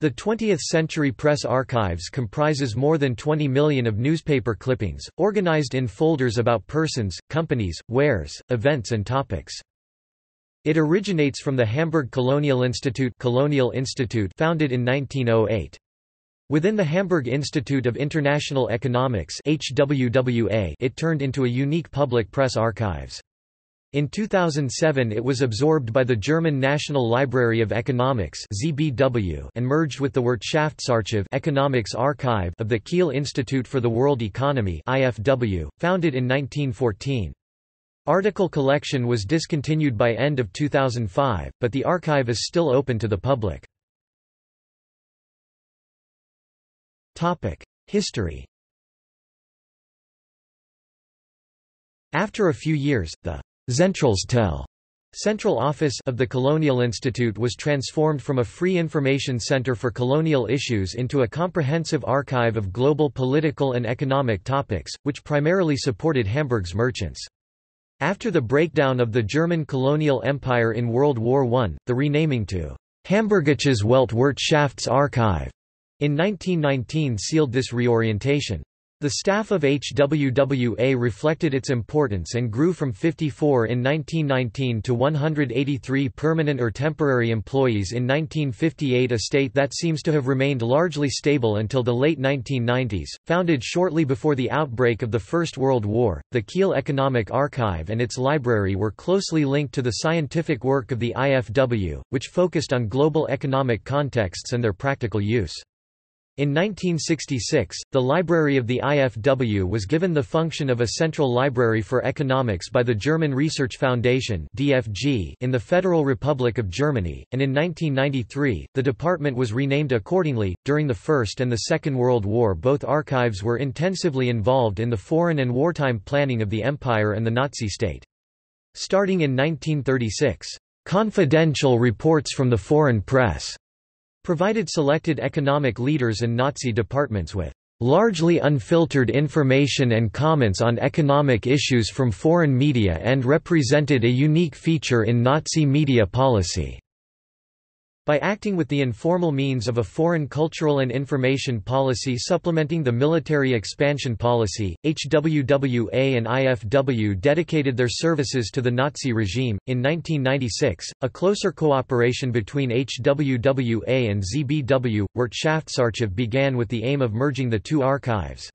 The 20th Century Press Archives comprises more than 20 million of newspaper clippings, organized in folders about persons, companies, wares, events and topics. It originates from the Hamburg Colonial Institute, Colonial Institute founded in 1908. Within the Hamburg Institute of International Economics HWWA, it turned into a unique public press archives. In 2007 it was absorbed by the German National Library of Economics ZBW and merged with the Wirtschaftsarchiv Economics Archive of the Kiel Institute for the World Economy founded in 1914. Article collection was discontinued by end of 2005, but the archive is still open to the public. History After a few years, the Zentralstelle Central Office of the Colonial Institute was transformed from a free information center for colonial issues into a comprehensive archive of global political and economic topics, which primarily supported Hamburg's merchants. After the breakdown of the German colonial empire in World War I, the renaming to Hamburgisches Weltwirtschaftsarchiv in 1919 sealed this reorientation. The staff of HWWA reflected its importance and grew from 54 in 1919 to 183 permanent or temporary employees in 1958 a state that seems to have remained largely stable until the late 1990s. Founded shortly before the outbreak of the First World War, the Kiel Economic Archive and its library were closely linked to the scientific work of the IFW, which focused on global economic contexts and their practical use. In 1966, the library of the IFW was given the function of a central library for economics by the German Research Foundation (DFG) in the Federal Republic of Germany, and in 1993, the department was renamed accordingly. During the First and the Second World War, both archives were intensively involved in the foreign and wartime planning of the empire and the Nazi state. Starting in 1936, confidential reports from the foreign press provided selected economic leaders and Nazi departments with largely unfiltered information and comments on economic issues from foreign media and represented a unique feature in Nazi media policy. By acting with the informal means of a foreign cultural and information policy supplementing the military expansion policy, HWWA and IFW dedicated their services to the Nazi regime. In 1996, a closer cooperation between HWWA and ZBW, Wirtschaftsarchiv began with the aim of merging the two archives.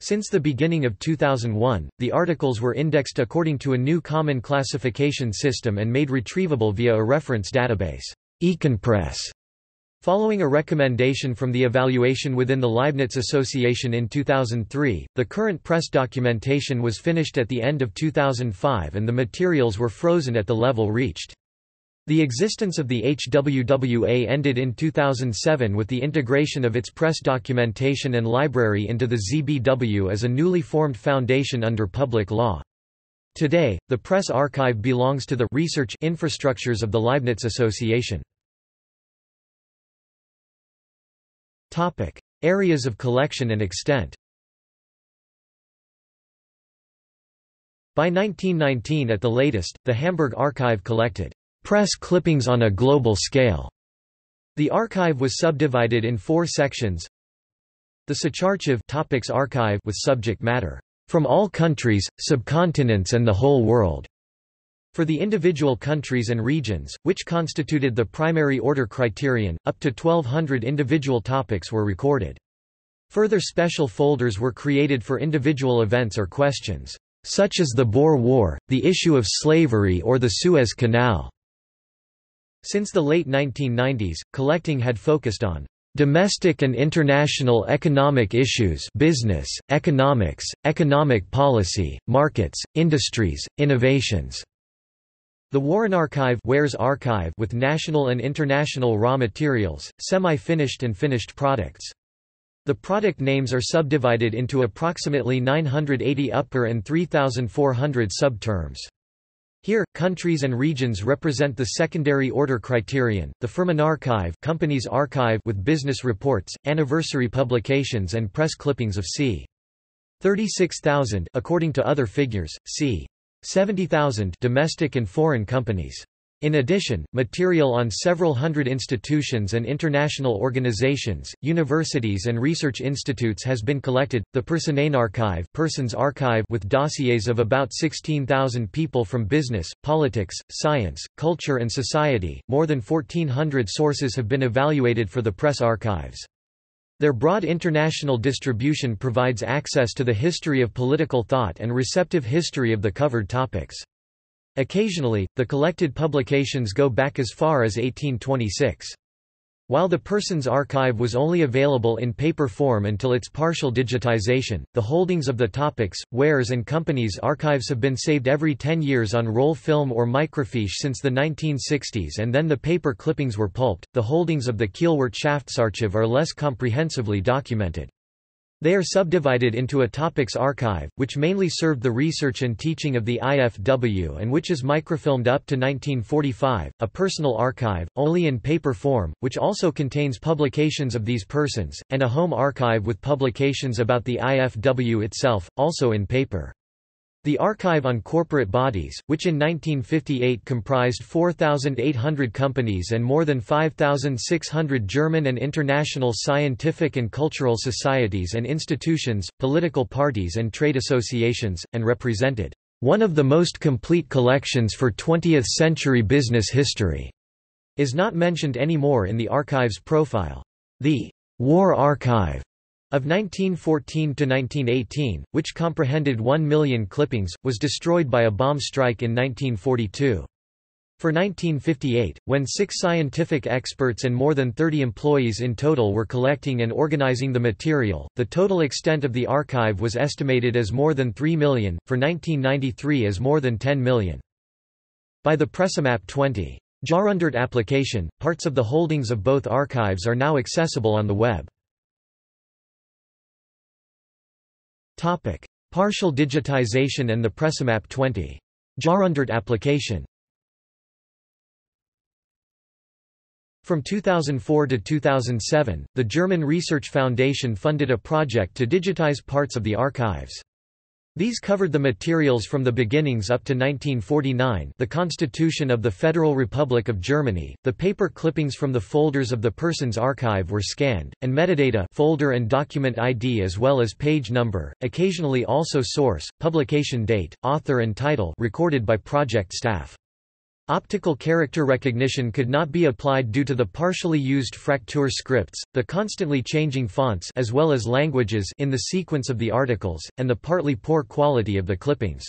Since the beginning of 2001, the articles were indexed according to a new common classification system and made retrievable via a reference database. Econpress. Following a recommendation from the evaluation within the Leibniz Association in 2003, the current press documentation was finished at the end of 2005 and the materials were frozen at the level reached. The existence of the HWWA ended in 2007 with the integration of its press documentation and library into the ZBW as a newly formed foundation under public law. Today, the press archive belongs to the research infrastructures of the Leibniz Association. Topic: Areas of collection and extent. By 1919 at the latest, the Hamburg Archive collected press clippings on a global scale. The archive was subdivided in four sections. The Sacharchiv topics archive with subject matter from all countries, subcontinents and the whole world. For the individual countries and regions, which constituted the primary order criterion, up to 1200 individual topics were recorded. Further special folders were created for individual events or questions, such as the Boer War, the issue of slavery or the Suez Canal. Since the late 1990s, collecting had focused on Domestic and international economic issues business, economics, economic policy, markets, industries, innovations. The Warenarchiv, Wares Archive with national and international raw materials, semi-finished and finished products. The product names are subdivided into approximately 980 upper and 3,400 subterms. Here, countries and regions represent the secondary order criterion. The Firmenarchiv, company's archive with business reports, anniversary publications and press clippings of c. 36,000 according to other figures, c. 70,000 domestic and foreign companies. In addition, material on several hundred institutions and international organizations, universities and research institutes has been collected. The Personenarchiv Persons Archive with dossiers of about 16,000 people from business, politics, science, culture and society. More than 1400 sources have been evaluated for the press archives. Their broad international distribution provides access to the history of political thought and receptive history of the covered topics. Occasionally, the collected publications go back as far as 1826. While the Persons Archive was only available in paper form until its partial digitization, the holdings of the topics, wares and companies archives have been saved every 10 years on roll film or microfiche since the 1960s and then the paper clippings were pulped. The holdings of the Kiel Wirtschaftsarchiv are less comprehensively documented. They are subdivided into a topics archive, which mainly served the research and teaching of the IFW and which is microfilmed up to 1945, a personal archive, only in paper form, which also contains publications of these persons, and a home archive with publications about the IFW itself, also in paper. The Archive on Corporate Bodies, which in 1958 comprised 4,800 companies and more than 5,600 German and international scientific and cultural societies and institutions, political parties and trade associations, and represented one of the most complete collections for 20th-century business history, is not mentioned anymore in the archive's profile. The War Archive of 1914 to 1918, which comprehended 1 million clippings, was destroyed by a bomb strike in 1942. For 1958, when six scientific experts and more than 30 employees in total were collecting and organizing the material, the total extent of the archive was estimated as more than 3 million, for 1993 as more than 10 million. By the Pressemappe 20. Jahrhundert application, parts of the holdings of both archives are now accessible on the web. Topic: Partial digitization and the Pressemappe 20. Jahrhundert application. From 2004 to 2007, the German Research Foundation funded a project to digitize parts of the archives. These covered the materials from the beginnings up to 1949 the Constitution of the Federal Republic of Germany, the paper clippings from the folders of the Persons Archive were scanned, and metadata folder and document ID as well as page number, occasionally also source, publication date, author and title recorded by project staff. Optical character recognition could not be applied due to the partially used Fraktur scripts, the constantly changing fonts as well as languages in the sequence of the articles, and the partly poor quality of the clippings.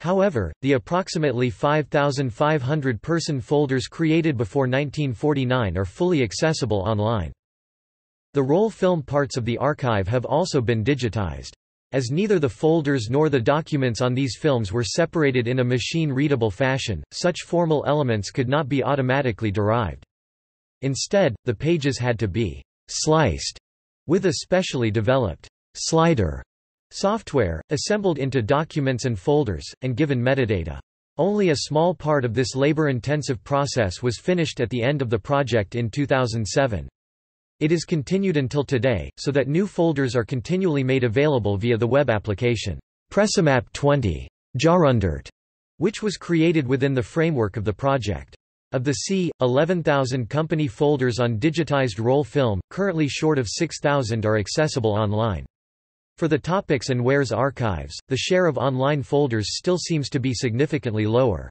However, the approximately 5,500 person folders created before 1949 are fully accessible online. The roll film parts of the archive have also been digitized. As neither the folders nor the documents on these films were separated in a machine-readable fashion, such formal elements could not be automatically derived. Instead, the pages had to be sliced with a specially developed slider software, assembled into documents and folders, and given metadata. Only a small part of this labor-intensive process was finished at the end of the project in 2007. It is continued until today, so that new folders are continually made available via the web application, Pressemappe 20, Jahrhundert, which was created within the framework of the project. Of the c. 11,000 company folders on digitized roll film, currently short of 6,000 are accessible online. For the topics and wares archives, the share of online folders still seems to be significantly lower.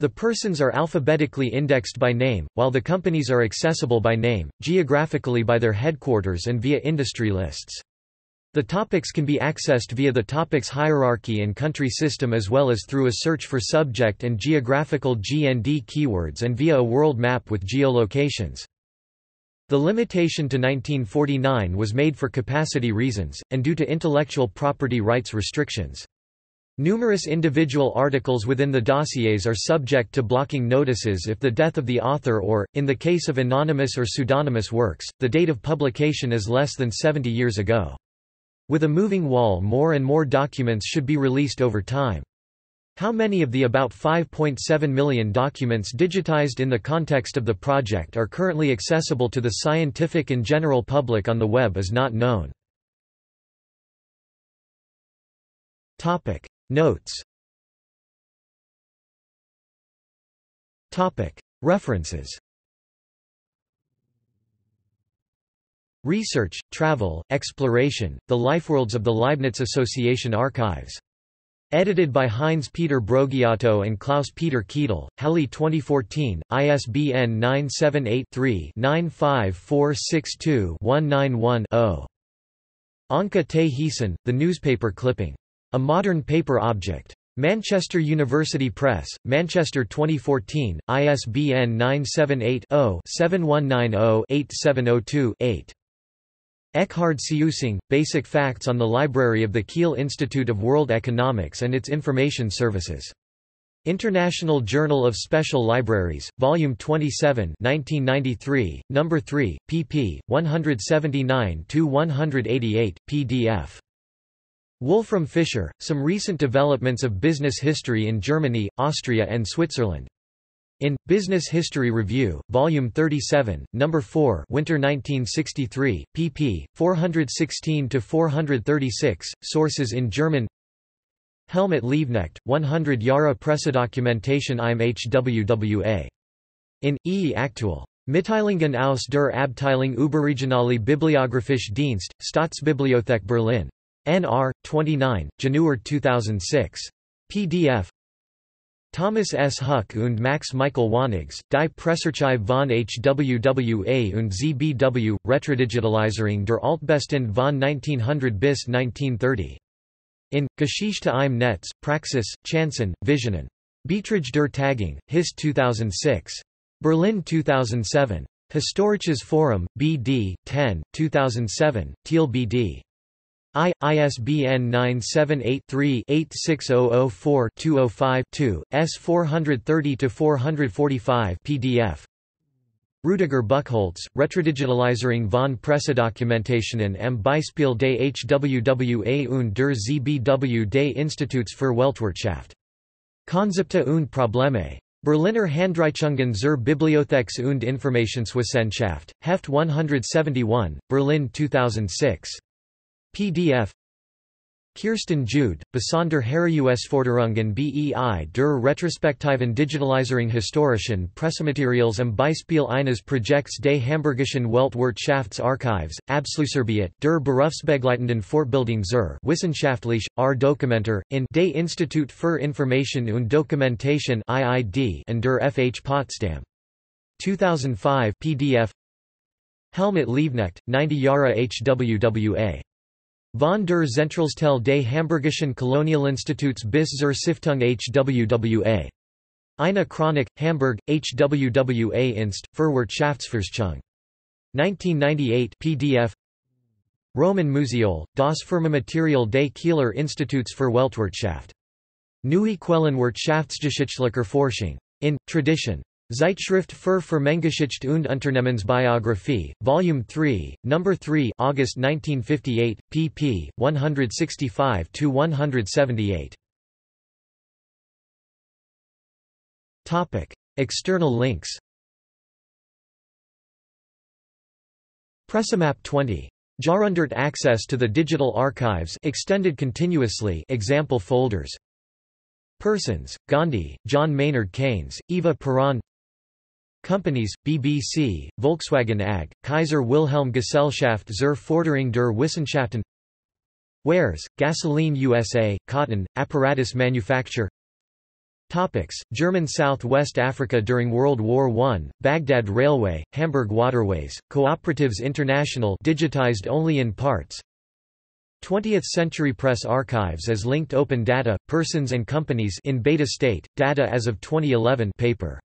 The persons are alphabetically indexed by name, while the companies are accessible by name, geographically by their headquarters and via industry lists. The topics can be accessed via the topics hierarchy and country system as well as through a search for subject and geographical GND keywords and via a world map with geolocations. The limitation to 1949 was made for capacity reasons, and due to intellectual property rights restrictions. Numerous individual articles within the dossiers are subject to blocking notices if the death of the author or, in the case of anonymous or pseudonymous works, the date of publication is less than 70 years ago. With a moving wall more and more documents should be released over time. How many of the about 5.7 million documents digitized in the context of the project are currently accessible to the scientific and general public on the web is not known. Topic. Notes References Research, Travel, Exploration, The Lifeworlds of the Leibniz Association Archives. Edited by Heinz Peter Brogiato and Klaus Peter Kiedel, Halle 2014, ISBN 978-3-95462-191-0. Anke te Heesen, The Newspaper Clipping. A Modern Paper Object. Manchester University Press, Manchester 2014, ISBN 978 0 7190 8702 8. Eckhard Seusing, Basic Facts on the Library of the Kiel Institute of World Economics and its Information Services. International Journal of Special Libraries, Volume 27 1993, No. 3, pp. 179–188, pdf. Wolfram Fischer, Some Recent Developments of Business History in Germany, Austria and Switzerland. In Business History Review, Volume 37, Number 4, Winter 1963, pp. 416 to 436. Sources in German. Helmut Liebknecht, 100 Jahre Pressedokumentation im HWWA. In E. Aktuell. Mitteilungen aus der Abteilung Überregionale Bibliographische Dienst, Staatsbibliothek Berlin. NR 29, Januar 2006. PDF Thomas S. Huck und Max Michael Wanigs, Die Pressearchive von HWWA und ZBW, Retrodigitalisierung der Altbestand von 1900 bis 1930. In, Geschichte im Netz, Praxis, Chancen, Visionen. Beiträge der Tagging, HIS 2006. Berlin 2007. Historisches Forum, BD, 10, 2007, Thiel BD. I, ISBN 978-3-86004-205-2, S430-445 PDF. Rüdiger Buchholz, Retrodigitalisierung von Pressedokumentationen am Beispiel des HWWA und der ZBW des Instituts für Weltwirtschaft. Konzepte und Probleme. Berliner Handreichungen zur Bibliotheks- und Informationswissenschaft, Heft 171, Berlin 2006. PDF Kirsten Jude, Besonder Herausforderungen bei der retrospektiven Digitalisierung historischen Pressematerials am Beispiel eines Projekts des Hamburgischen Weltwirtschaftsarchives, Abschlussarbeit der berufsbegleitenden Fortbildung zur Wissenschaftlich, R. Dokumenter, in des Institut für Information und Dokumentation IID and der FH Potsdam. 2005 PDF Helmut Liebknecht, 90 Jahre HWWA Von der Zentralstelle des Hamburgischen Kolonialinstituts bis zur Stiftung HWWA. Eine Chronik, Hamburg, HWWA Inst. für Wirtschaftsforschung. 1998 PDF Roman Museol, das Firmenmaterial des Kieler Instituts für Weltwirtschaft. Neue Quellen Wirtschaftsgeschichtlicher Forschung. In, Tradition. Zeitschrift für Firmengeschichte und Unternehmensbiographie, Volume 3, No. 3 August 1958, pp. 165–178. External links Pressemappe 20. Jahrhundert access to the digital archives extended continuously example folders Persons, Gandhi, John Maynard Keynes, Eva Peron Companies, BBC, Volkswagen AG, Kaiser Wilhelm Gesellschaft zur Forderung der Wissenschaften. Wares, Gasoline USA, Cotton, Apparatus Manufacture. Topics, German South West Africa during World War I, Baghdad Railway, Hamburg Waterways, Cooperatives International digitized only in parts. 20th Century Press Archives as linked open data, persons and companies in beta state, data as of 2011 paper